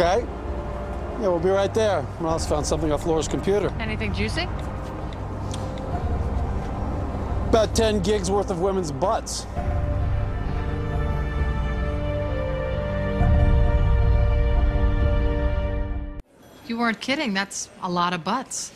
Okay. Yeah, we'll be right there. Miles found something off Laura's computer. Anything juicy? About 10 gigs worth of women's butts. You weren't kidding. That's a lot of butts.